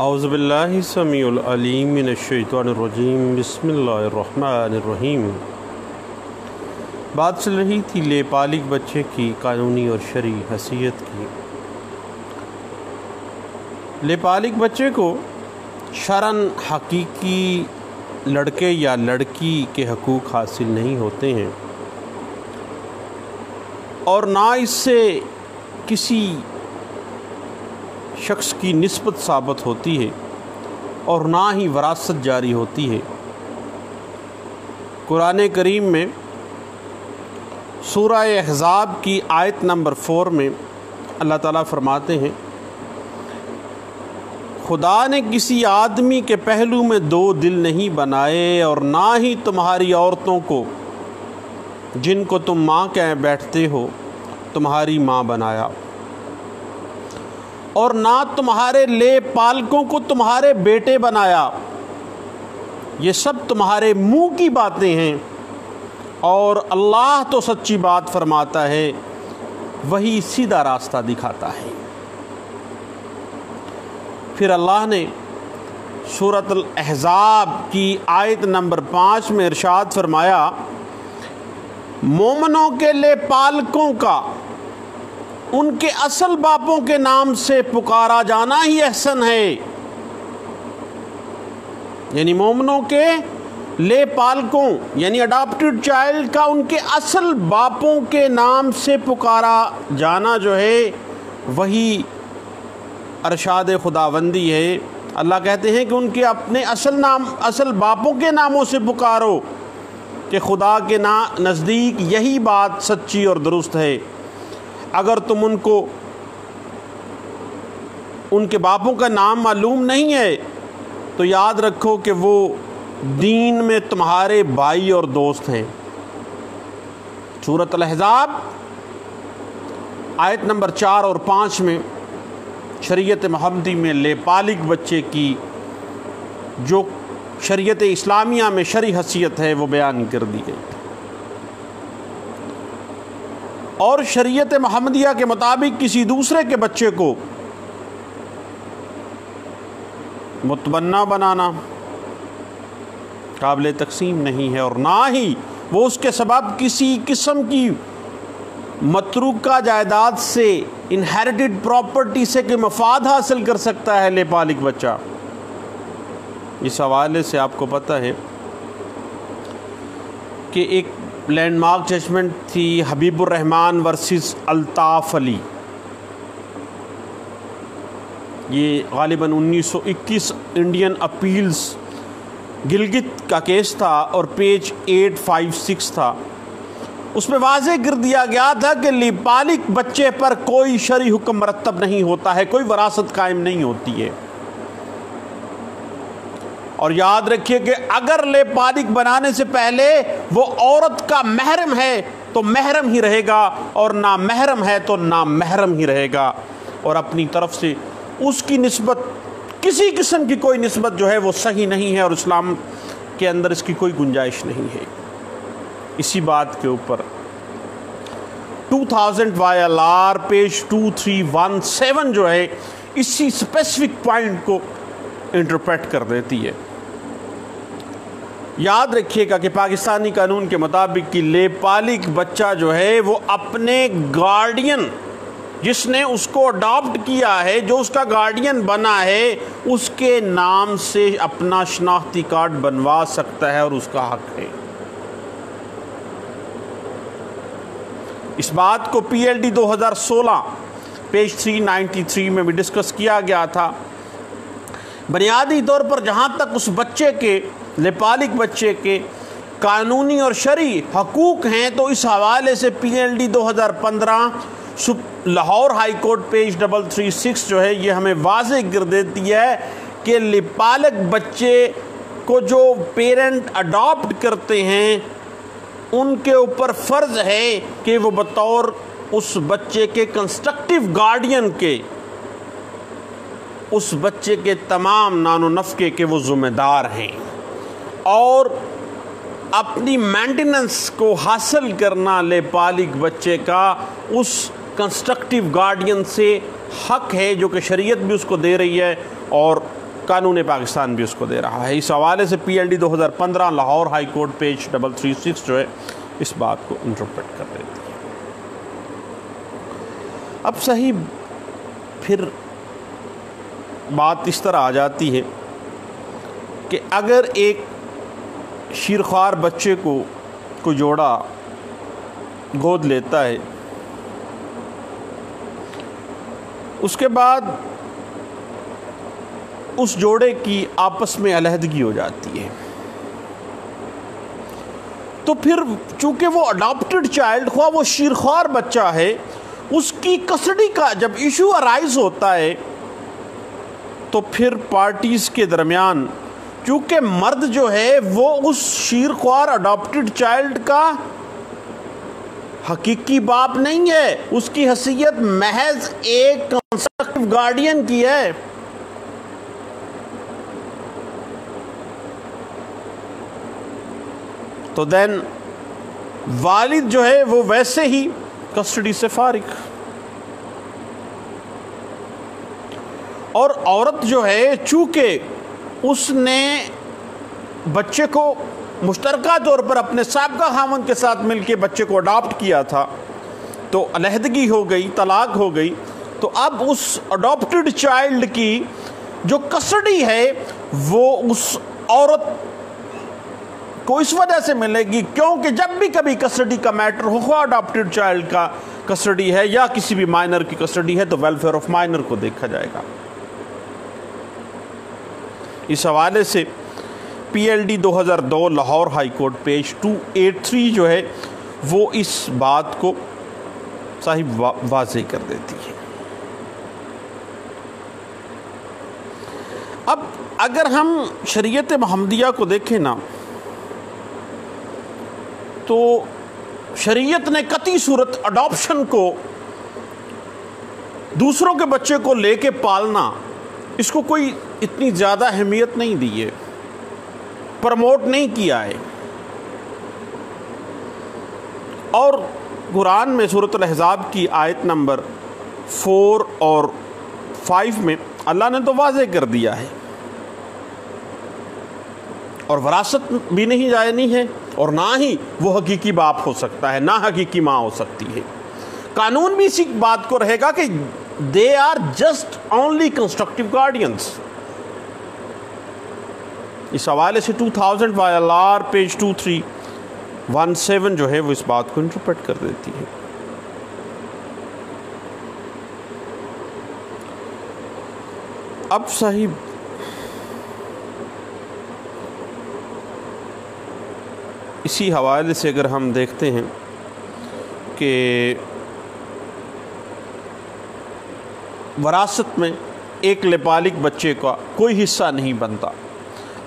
अउज़बिल्लिसमीम बसमीम बात चल रही थी लेपालिक बच्चे की कानूनी और शरी हसीियत की लेपालिक बच्चे को शरण हकीकी लड़के या लड़की के हकूक़ हासिल नहीं होते हैं और ना इससे किसी शख्स की नस्बत साबित होती है और ना ही वरासत जारी होती है। कुरान करीम में सूरह अहज़ाब की आयत नंबर फ़ोर में अल्लाह ताला फरमाते हैं, खुदा ने किसी आदमी के पहलू में दो दिल नहीं बनाए और ना ही तुम्हारी औरतों को, जिनको तुम माँ कह बैठते हो, तुम्हारी माँ बनाया। और ना तुम्हारे ले पालकों को तुम्हारे बेटे बनाया। ये सब तुम्हारे मुँह की बातें हैं। और अल्लाह तो सच्ची बात फरमाता है, वही सीधा रास्ता दिखाता है। फिर अल्लाह ने सूरत अहज़ाब की आयत नंबर पाँच में इरशाद फरमाया, मोमनों के ले पालकों का उनके असल बापों के नाम से पुकारा जाना ही एहसन है। यानी मोमनों के ले पालकों, यानी अडॉप्टेड चाइल्ड का उनके असल बापों के नाम से पुकारा जाना जो है, वही अरशाद खुदाबंदी है। अल्लाह कहते हैं कि उनके अपने असल नाम, असल बापों के नामों से पुकारो, कि खुदा के ना नज़दीक यही बात सच्ची और दुरुस्त है। अगर तुम उनको, उनके बापों का नाम मालूम नहीं है तो याद रखो कि वो दीन में तुम्हारे भाई और दोस्त हैं। सूरत अलहज़ाब आयत नंबर चार और पाँच में शरीयत महमदी में लेपालिक बच्चे की, जो शरीयत इस्लामिया में शरी हसीियत है, वो बयान कर दी गई। और शरीयत महमदिया के मुताबिक किसी दूसरे के बच्चे को मुतमन्ना बनाना काबिल तकसीम नहीं है और ना ही वो उसके सबब किसी किस्म की मतरूका जायदाद से इनहेरिटेड प्रॉपर्टी से कोई मफाद हासिल कर सकता है लेपालिक बच्चा। इस हवाले से आपको पता है कि एक लैंडमार्क जजमेंट थी हबीबुररहमान वर्सेस अल्ताफ़ अली ये गालिबा 1921 इंडियन अपील्स गिलगित का केस था और पेज 856 था। उसमें वाजे गिर दिया गया था कि लिपालिक बच्चे पर कोई शरी हुक्म मरतब नहीं होता है, कोई वरासत कायम नहीं होती है। और याद रखिए कि अगर लेपालिक बनाने से पहले वो औरत का महरम है तो महरम ही रहेगा, और ना महरम है तो ना महरम ही रहेगा। और अपनी तरफ़ से उसकी नस्बत, किसी किस्म की कोई नस्बत जो है, वो सही नहीं है, और इस्लाम के अंदर इसकी कोई गुंजाइश नहीं है। इसी बात के ऊपर 2000 thousand Y L R page 2317 जो है, इसी स्पेसिफिक पॉइंट को इंटरप्रेट कर देती है। याद रखिएगा कि पाकिस्तानी कानून के मुताबिक कि लेपालिक बच्चा जो है, वो अपने गार्डियन जिसने उसको अडॉप्ट किया है, जो उसका गार्डियन बना है, उसके नाम से अपना शनाख्ती कार्ड बनवा सकता है और उसका हक है। इस बात को पीएलडी 2016 पेज 393 में भी डिस्कस किया गया था। बुनियादी तौर पर जहाँ तक उस बच्चे के लेपालिक बच्चे के कानूनी और शरी हकूक़ हैं तो इस हवाले से पी एल डी दो हज़ार पंद्रह Lahore high court page double three six जो है, ये हमें वाज गिर देती है कि लिपालक बच्चे को जो पेरेंट अडॉप्ट करते हैं, उनके ऊपर फ़र्ज़ है कि वो बतौर उस बच्चे के कंस्ट्रक्टिव गार्डियन के, उस बच्चे के तमाम नानो नफ़े के वो ज़िम्मेदार हैं। और अपनी मेंटेनेंस को हासिल करना ले पालिक बच्चे का उस कंस्ट्रक्टिव गार्डियन से हक है जो कि शरीयत भी उसको दे रही है और कानून पाकिस्तान भी उसको दे रहा है। इस हवाले से पी एल डी दो हज़ार पंद्रह Lahore high court page double three six जो है, इस बात को इंटरप्रेट कर देती है अब सही फिर बात इस तरह आ जाती है कि अगर एक शीरखार बच्चे को को जोड़ा, गोद लेता है। उसके बाद उस जोड़े की आपस में अलहदगी हो जाती है। तो फिर चूँकि वो अडॉप्टेड चाइल्ड हुआ, वो शीरखार बच्चा है, उसकी कस्टडी का जब इशू अराइज होता है तो फिर पार्टीज़ के दरमियान चूँकि मर्द जो है, वो उस शीरख्वार अडॉप्टेड चाइल्ड का हकीकी बाप नहीं है। उसकी हसीयत महज एक कंस्ट्रक्टिव गार्डियन की है। तो देन वालिद जो है, वो वैसे ही कस्टडी से फारिग। और औरत जो है, चूँकि उसने बच्चे को मुश्तरका तौर पर अपने सबका खामन के साथ मिलकर बच्चे को अडॉप्ट किया था तो अलहदगी हो गई, तलाक हो गई तो अब उस अडॉप्टेड चाइल्ड की जो कस्टडी है, वो उस औरत को इस वजह से मिलेगी क्योंकि जब भी कभी कस्टडी का मैटर हो अडॉप्टेड चाइल्ड का कस्टडी है या किसी भी माइनर की कस्टडी है तो वेलफेयर ऑफ़ माइनर को देखा जाएगा। इस हवाले से PLD 2002 Lahore high court page 283 जो है वो इस बात को साहिब वा, वाजे कर देती है। अब अगर हम शरीयत महमदिया को देखें ना तो शरीयत ने कती सूरत अडॉप्शन को दूसरों के बच्चे को लेके पालना इसको कोई इतनी ज़्यादा अहमियत नहीं दी है। प्रमोट नहीं किया है। और कुरान में सूरत लहजाब की आयत नंबर फोर और फाइव में अल्लाह ने तो वाजे कर दिया है। और वरासत भी नहीं जायनी है और ना ही वो हकीकी बाप हो सकता है, ना हकीकी माँ हो सकती है। कानून भी इसी बात को रहेगा कि they are just only constructive guardians इस हवाले से 2000 Y L R page two three one seven जो है वो इस बात को इंटरप्रेट कर देती है। अब साहिब इसी हवाले से अगर हम देखते हैं कि वरासत में एक लेपालिक बच्चे का कोई हिस्सा नहीं बनता।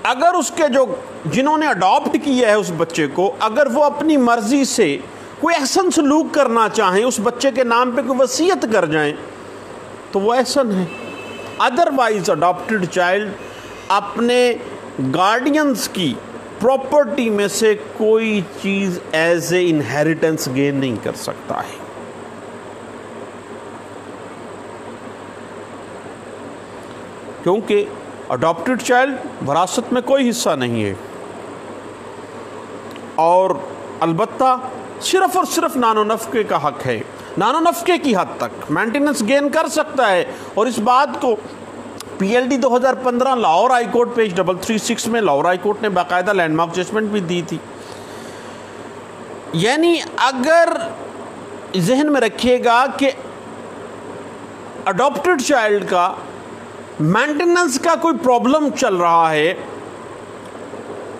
अगर उसके जो जिन्होंने अडॉप्ट किया है उस बच्चे को, अगर वो अपनी मर्ज़ी से कोई एहसन सलूक करना चाहें, उस बच्चे के नाम पे कोई वसीयत कर जाएँ तो वो एहसन है। अदरवाइज़ अडॉप्टेड चाइल्ड अपने गार्डियंस की प्रॉपर्टी में से कोई चीज़ एज ए इनहेरिटेंस गेन नहीं कर सकता है। क्योंकि अडॉप्टेड चाइल्ड वरासत में कोई हिस्सा नहीं है। और अलबत्ता सिर्फ़ और सिर्फ़ नानो नफ़के का हक है। नानो नफ़के की हद तक मेंटेनेंस गेन कर सकता है। और इस बात को PLD 2015 Lahore high court page double three six में लाहौर हाई कोर्ट ने बाकायदा लैंडमार्क जजमेंट भी दी थी। यानी अगर जहन में रखिएगा कि अडॉप्टेड चाइल्ड का मेंटेनेंस का कोई प्रॉब्लम चल रहा है,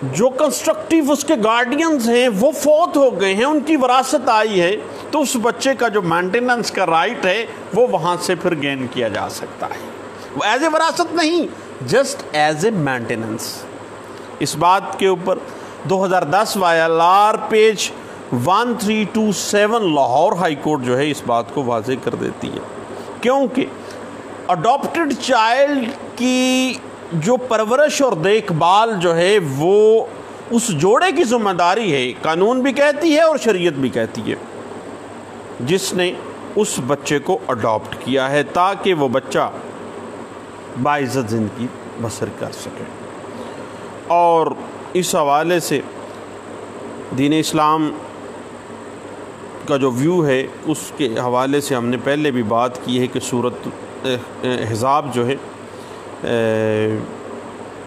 जो कंस्ट्रक्टिव उसके गार्डियंस हैं, वो फौत हो गए हैं, उनकी विरासत आई है तो उस बच्चे का जो मेंटेनेंस का राइट है, वो वहाँ से फिर गेन किया जा सकता है। एज ए वरासत नहीं जस्ट एज ए मेंटेनेंस इस बात के ऊपर 2010 वायर पेज 1327 लाहौर हाई कोर्ट जो है इस बात को वाजे कर देती है, क्योंकि अडॉप्टेड चाइल्ड की जो परवरिश और देखभाल जो है, वो उस जोड़े की ज़िम्मेदारी है। कानून भी कहती है और शरीयत भी कहती है। जिसने उस बच्चे को अडॉप्ट किया है ताकि वो बच्चा बाइज़्ज़त ज़िंदगी बसर कर सके। और इस हवाले से दीन इस्लाम का जो व्यू है, उसके हवाले से हमने पहले भी बात की है कि सूरत हिजाब जो है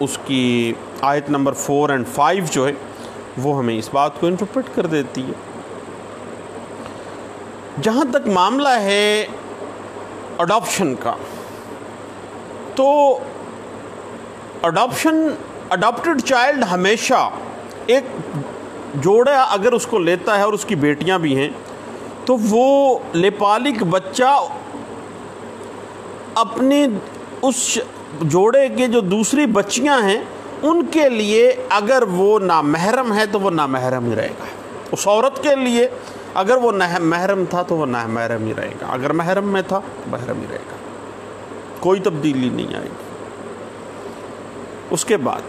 उसकी आयत नंबर फ़ोर एंड फाइव जो है, वो हमें इस बात को इंटरप्रेट कर देती है। जहाँ तक मामला है अडॉप्शन का तो अडॉप्शन अडॉप्टेड चाइल्ड हमेशा एक जोड़ा अगर उसको लेता है और उसकी बेटियाँ भी हैं तो वो लेपालिक बच्चा अपनी उस जोड़े के जो दूसरी बच्चियाँ हैं, उनके लिए अगर वो ना महरम है तो वो ना महरम ही रहेगा। उस औरत के लिए अगर वो नह, महरम था तो वो ना महरम ही रहेगा। अगर महरम में था तो महरम ही रहेगा। कोई तब्दीली नहीं आएगी। उसके बाद,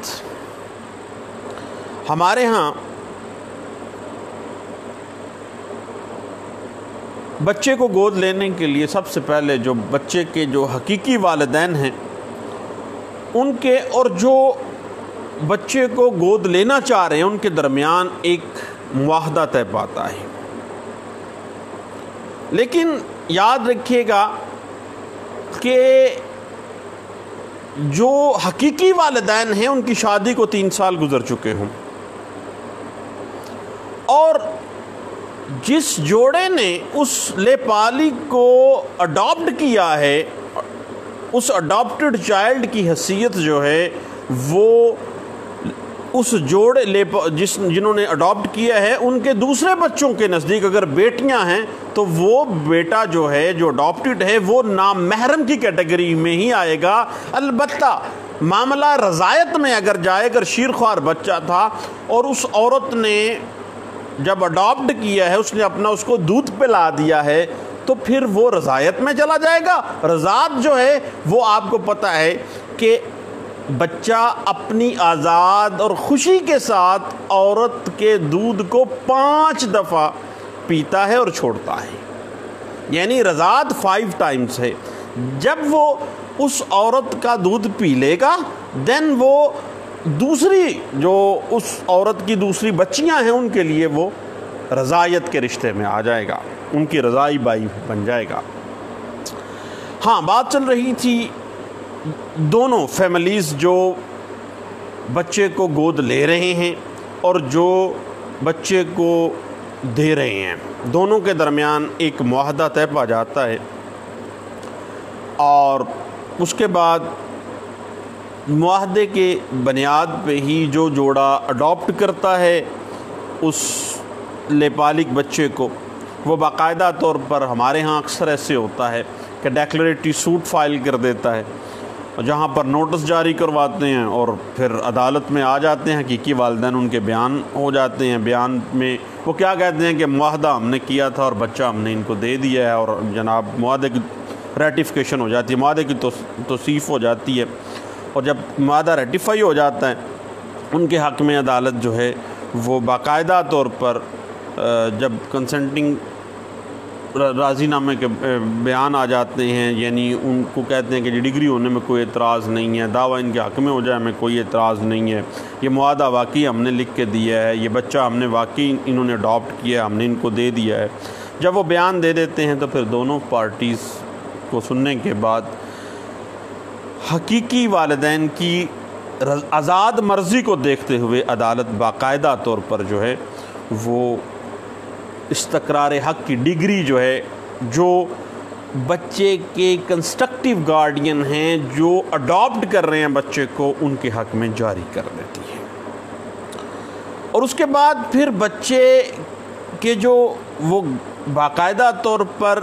हमारे यहाँ बच्चे को गोद लेने के लिए सबसे पहले जो बच्चे के जो हकीकी वालदेन हैं, उनके और जो बच्चे को गोद लेना चाह रहे हैं, उनके दरमियान एक मुआहदा तय पाता है लेकिन याद रखिएगा कि जो हकीकी वालदेन हैं, उनकी शादी को तीन साल गुजर चुके हों। और जिस जोड़े ने उस लेपाली को अडॉप्ट किया है, उस अडॉप्टेड चाइल्ड की हैसियत जो है, वो उस जोड़े ले जिस, जिन्होंने अडॉप्ट किया है, उनके दूसरे बच्चों के नज़दीक अगर बेटियाँ हैं तो वो बेटा जो है, जो अडॉप्टेड है, वो नाम महरम की कैटेगरी में ही आएगा। अलबत्ता, मामला रज़ायत में अगर जाए, अगर शीरख्वार बच्चा था और उस औरत ने जब अडॉप्ट किया है, उसने अपना उसको दूध पिला दिया है तो फिर वो रज़ायत में चला जाएगा। रज़ात जो है, वो आपको पता है कि बच्चा अपनी आज़ाद और ख़ुशी के साथ औरत के दूध को पाँच दफ़ा पीता है और छोड़ता है। यानी रज़ात फाइव टाइम्स है। जब वो उस औरत का दूध पी लेगा देन वो दूसरी जो उस औरत की दूसरी बच्चियाँ हैं उनके लिए वो रज़ायत के रिश्ते में आ जाएगा। उनकी रज़ाई बाई बन जाएगा। हाँ बात चल रही थी दोनों फैमिलीज़ जो बच्चे को गोद ले रहे हैं और जो बच्चे को दे रहे हैं। दोनों के दरमियान एक माहदा तय पा जाता है और उसके बाद माहदे के बुनियाद पे ही जो जोड़ा अडॉप्ट करता है उस लेपालिक बच्चे को, वो बाकायदा तौर पर हमारे यहाँ अक्सर ऐसे होता है कि डेक्लरेटरी सूट फ़ाइल कर देता है जहाँ पर नोटिस जारी करवाते हैं और फिर अदालत में आ जाते हैं हकीकी वालदेन उनके बयान हो जाते हैं। बयान में वो क्या कहते हैं कि माहदा हमने किया था और बच्चा हमने इनको दे दिया है और जनाब माहदे की रेटिफिकेशन हो जाती है माहदे की तो तोसीफ़ हो जाती है। और जब मादा रेटिफाई हो जाता है, उनके हक़ में अदालत जो है, वो बाकायदा तौर पर जब कंसेंटिंग राजीनामे के बयान आ जाते हैं, यानी उनको कहते हैं कि डिग्री होने में कोई एतराज़ नहीं है, दावा इनके हक़ में हो जाए, हमें कोई एतराज़ नहीं है। ये मुआदा वाकई हमने लिख के दिया है, ये बच्चा हमने वाकई इन्होंने अडॉप्ट किया हमने इनको दे दिया है। जब वो बयान दे देते हैं तो फिर दोनों पार्टीज़ को सुनने के बाद हकीकी वालदेन की आज़ाद मर्ज़ी को देखते हुए अदालत बाकायदा तौर पर जो है, वो इस्तकरार हक़ की डिग्री जो है, जो बच्चे के कंस्ट्रक्टिव गार्डियन हैं, जो अडॉप्ट कर रहे हैं बच्चे को, उनके हक़ में जारी कर देती है। और उसके बाद फिर बच्चे के जो वो बाकायदा तौर पर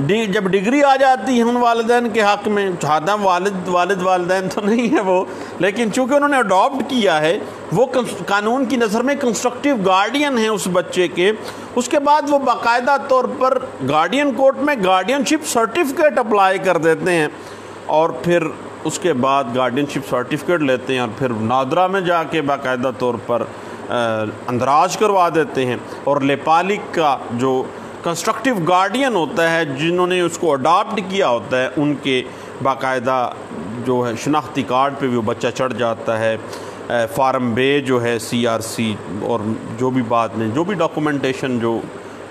जब डिग्री आ जाती है उन वालदेन के हक़ में, ज़्यादा वालिद वालिद वालदेन तो नहीं है वो, लेकिन चूँकि उन्होंने अडॉप्ट किया है, वो कानून की नज़र में कंस्ट्रक्टिव गार्डियन है उस बच्चे के। उसके बाद वो बाकायदा तौर पर गार्डियन कोर्ट में गार्डियनशिप सर्टिफिकेट अप्लाई कर देते हैं, और फिर उसके बाद गार्डियनशिप सर्टिफिकेट लेते हैं, और फिर नादरा में जाके बाकायदा तौर पर अंदराज करवा देते हैं। और लेपालिक का जो कंस्ट्रक्टिव गार्डियन होता है, जिन्होंने उसको अडॉप्ट किया होता है, उनके बाकायदा जो है शनाख्ती कार्ड पे भी वो बच्चा चढ़ जाता है। फार्म बे जो है सीआरसी और जो भी बाद में, जो भी डॉक्यूमेंटेशन जो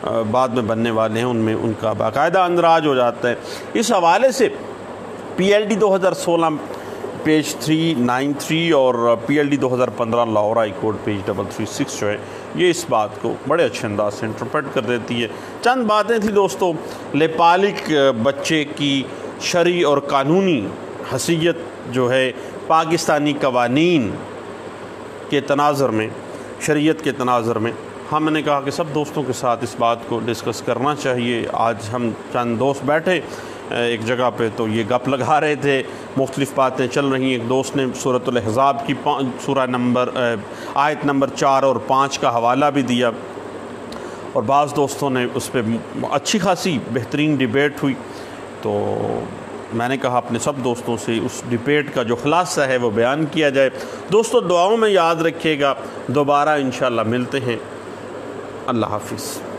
बाद में बनने वाले हैं, उनमें उनका बाकायदा अंदराज हो जाता है। इस हवाले से PLD 2016 page three nine three और पी एल डी दो हज़ार पंद्रह, Lahore high court page double three six जो है ये इस बात को बड़े अच्छे अंदाज से इंटरप्रेट कर देती है। चंद बातें थी दोस्तों, लेपालिक बच्चे की शरी और कानूनी हसीियत जो है, पाकिस्तानी कवानीन के तनाज़र में, शरीयत के तनाज़र में। हमने कहा कि सब दोस्तों के साथ इस बात को डिस्कस करना चाहिए। आज हम चंद दोस्त बैठे एक जगह पे तो ये गप लगा रहे थे। मुख्तलिफ़ बातें चल रही हैं। एक दोस्त ने सूरतलहज़ाब की सूरा नंबर आयत नंबर चार और पाँच का हवाला भी दिया। और बाज़ दोस्तों ने उस पर अच्छी खासी बेहतरीन डिबेट हुई। तो मैंने कहा, अपने सब दोस्तों से उस डिबेट का जो खुलासा है वो बयान किया जाए। दोस्तों, दुआओं में याद रखिएगा। दोबारा इन मिलते हैं। अल्लाह हाफिज़।